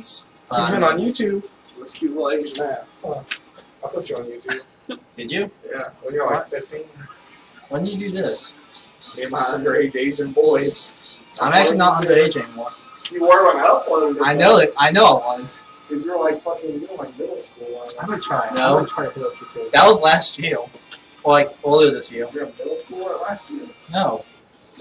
once. He's Uh, been on YouTube. This cute little Asian ass. Hold on. I put you on YouTube. did you? Yeah, when you're like 15. When did you do this? Me and my underage Asian boys. I'm actually not underage anymore. You were when I uploaded it. I know it. I know it was. Because you're like fucking, you're like middle school. I'm gonna try. No. I'm gonna try to hit up your tape. That was last year, or like earlier this year. You're in middle school or last year. No.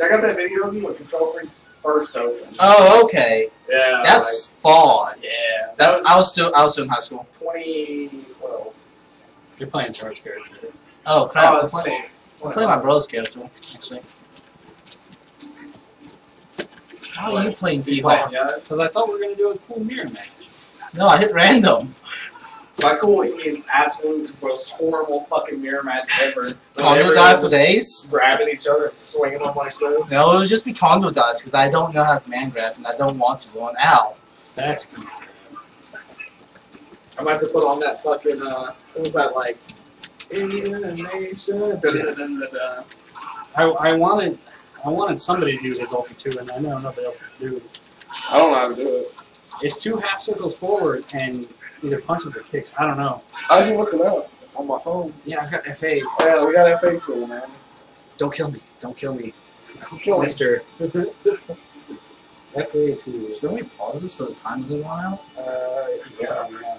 I got that video of you with Control Freaks first opened. Oh, okay. Yeah. That's far. like, yeah. That That's. was I was still. I was still in high school. 2012. You're playing charge character. Oh crap! Oh, I'm playing. I'm playing my brother's character actually. How are you playing T-Hawk? Yeah. Because I thought we were gonna do a cool mirror match. No, I hit random. By cool, he means absolute most horrible fucking mirror match ever. When Condo everyone die for days. Grabbing each other and swinging them like this. No, it would just be condo dice because I don't know how to man grab and I don't want to go on Ow. That's cool. I might have to put on that fucking, uh, what was that like? Indian Nation. I, I wanted I wanted somebody to do his ultra too, and I know nobody else is doing. it. I don't know how to do it. It's two half circles forward and either punches or kicks. I don't know. I can look it up on my phone. Yeah, I got FA. Yeah, we got FA tool, man. Don't kill me. Don't kill me, Don't Kill me. Mister. FA two. Should we pause this so the time doesn't run out? Uh, Yeah. yeah.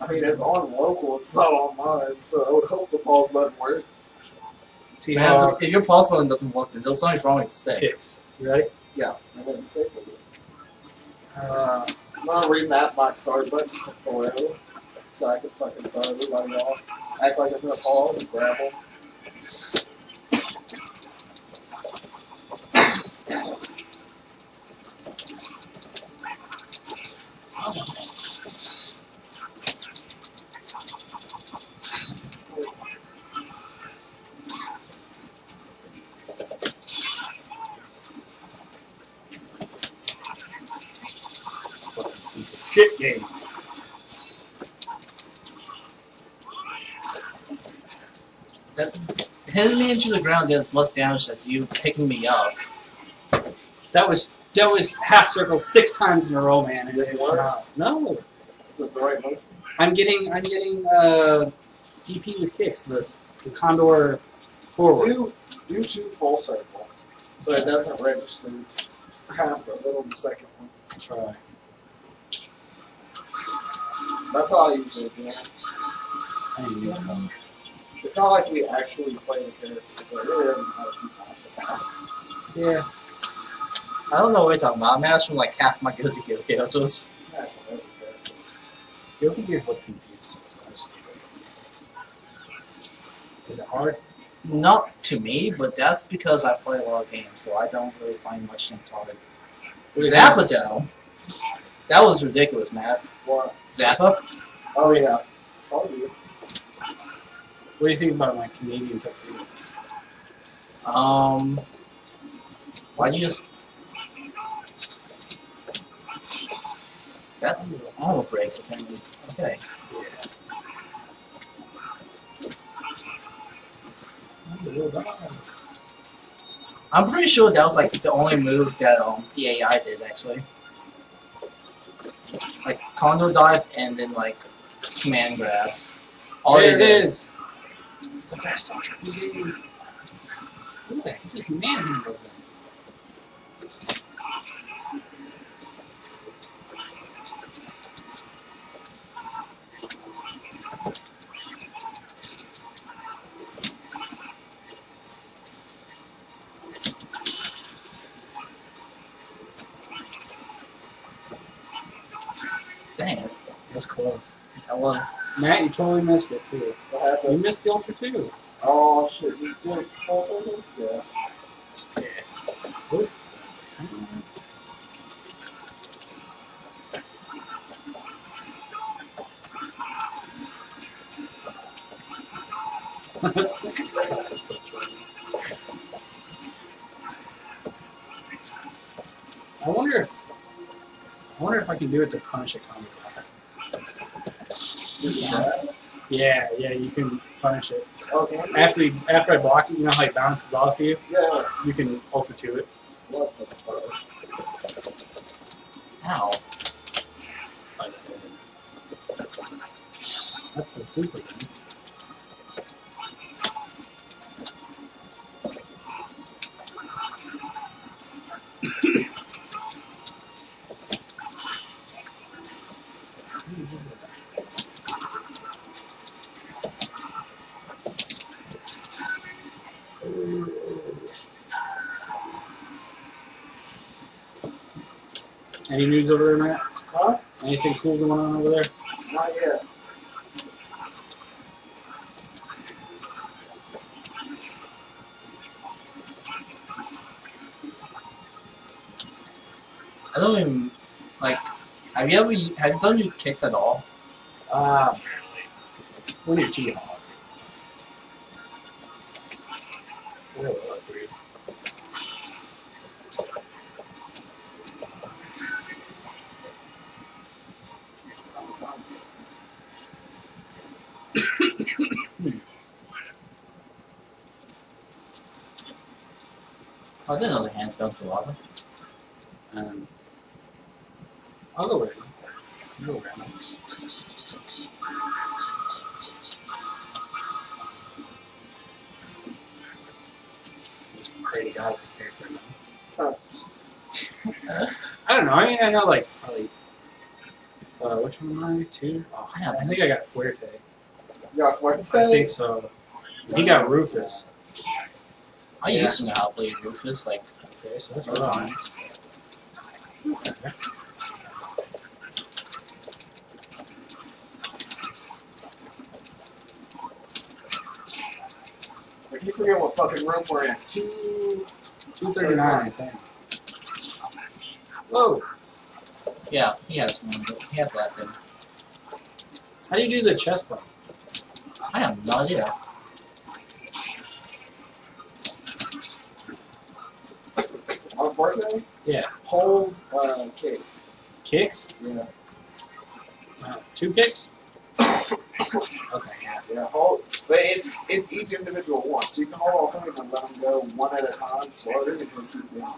I mean, it's on local, it's not on mine, so I would hope the pause button works. Man, if your pause button doesn't work, then there's something wrong with the stick. kicks. You ready? I didn't disabled it. Uh, I'm gonna remap my start button to forever, so I can fucking start everybody off. Act like I'm gonna pause and grab shit game. That, hitting me into the ground does as much damage as you picking me up. That was that was half circle six times in a row, man. And Did it it's work? not- no, Is it the right motion? I'm getting I'm getting uh, DP with kicks. This the condor forward. Do, do two full circles, so it doesn't register half a little the second one. Try. That's how I usually do it. I use. It's not like we actually play the characters, so it really if you pass it. Yeah. I don't know what you're talking about. I'm asking like half my Guilty Gear characters. Actually, every character. Guilty Gear's look confusing. So I just Is it hard? Not to me, but that's because I play a lot of games, so I don't really find much things hard. Zappa though, that was ridiculous, Matt. What? Zappa? Oh yeah. You. What do you think about my Canadian tuxedo? Um, why'd you just? That all breaks apparently. Okay. I'm pretty sure that was like the only move that um the AI did actually like condor dive and then like command grabs. All there it is. It's the best ultra. Look at that. He just man. Close. That was. Matt, you totally missed it too. What happened? You missed the ultra too. Oh shit, you did full circles? Oh, yeah. That's so true. I wonder if I wonder if I can do it to punish a combo yeah. yeah, yeah, you can punish it. Okay. After you, after I block it, you know how it bounces off you? Yeah. You can ultra to it. What the fuck? That's a super thing. Any news over there, Matt? Huh? Anything cool going on over there? Not yet. I don't even like. Have you ever have you done your kicks at all? Uh, when you're T Hawk. Oh, I didn't know the hand fell to lava. Um, I'll go with it. I'll go random. Just pray to God it's a character now. I don't know. I mean, I know like probably. Uh, which one am I? Two? Oh, I have- I think I got Fuerte. You got Fuerte? I think so. He got Rufus. I Yeah. used to know how to play Rufus. Like, Okay, so that's That's wrong. fine. Okay. Like, you forget what fucking room we're in. Two, two thirty nine, I think. Whoa! yeah, he has one. but He has that thing. How do you do the chest bump? I have no idea. On Fuerte, Yeah, hold uh, kicks. kicks. Yeah. Wow. Two kicks. Okay, yeah. Yeah, hold. But it's it's each individual one, so you can hold all three of them and let them go one at a time, slowly, and he'll keep going.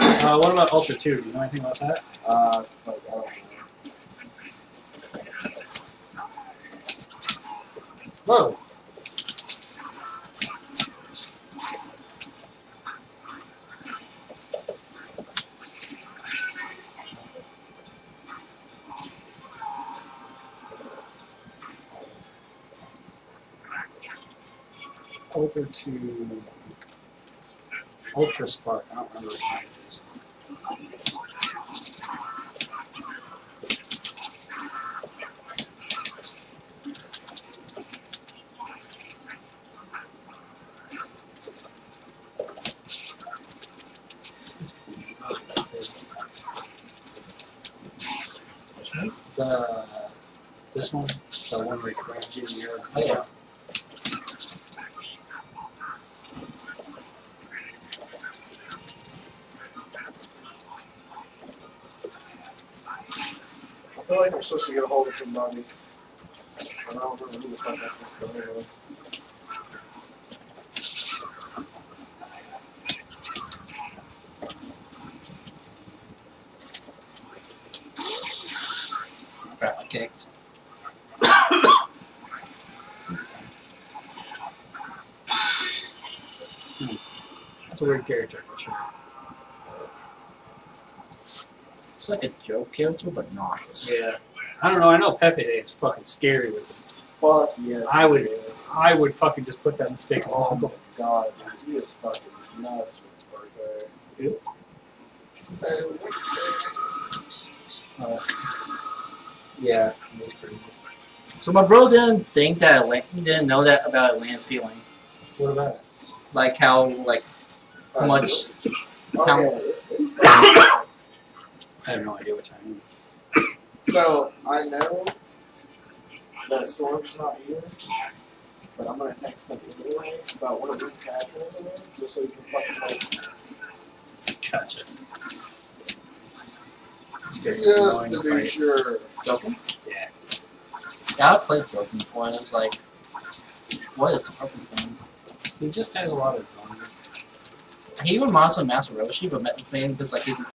Uh, what about Ultra Two? Do you know anything about that? Uh, fuck, I don't know. Whoa! Ultra to Ultra Spark. I don't remember what it is. The this one, the one where it grabs you in the air. Feel like I'm supposed to get a hold of somebody. I don't who the go Crap. That's a weird character for sure. It's like a joke character, but not. Yeah. I don't know. I know Pepe Day is fucking scary with him. Fuck yes. I would- it is. I would fucking just put that mistake Oh on. my god, dude, he is fucking nuts with birthday. Uh, yeah, it was crazy. So my bro didn't think that Atlan- he didn't know that about Atlantis healing. What about it? Like how like how much Oh, How- yeah, it- it's fucking nuts. I have no idea what time. So I know that Storm's not here, but I'm gonna text him anyway about what a room casuals are in, just so you can fucking help. Gotcha. Just to be sure. Gouken? Yeah. Yeah, I played Gouken before and it was like what is Gouken thing? He just has a lot of zone. He reminds me of Master Roshi, but mainly because like he's